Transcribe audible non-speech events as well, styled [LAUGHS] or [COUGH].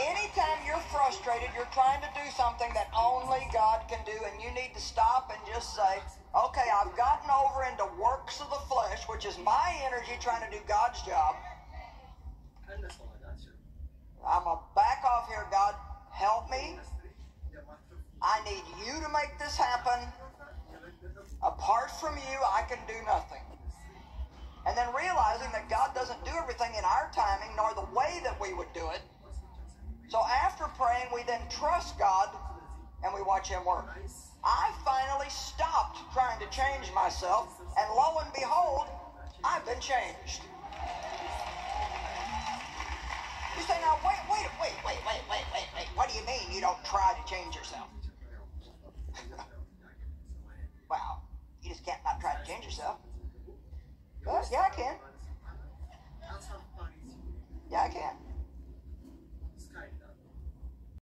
anytime you're frustrated, you're trying to do something that only God can do, and you need to stop and just say, okay, I've gotten over into works of the flesh, which is my energy trying to do God's job. I'm to back off here, God. Help me. I need you to make this happen. Apart from you, I can do nothing. We then trust God and we watch Him work. I finally stopped trying to change myself, and lo and behold, I've been changed. You say, now, wait, wait, wait, wait, wait, wait, wait, wait. What do you mean you don't try to change yourself? [LAUGHS] well, you just can't not try to change yourself. Well, yeah, I can.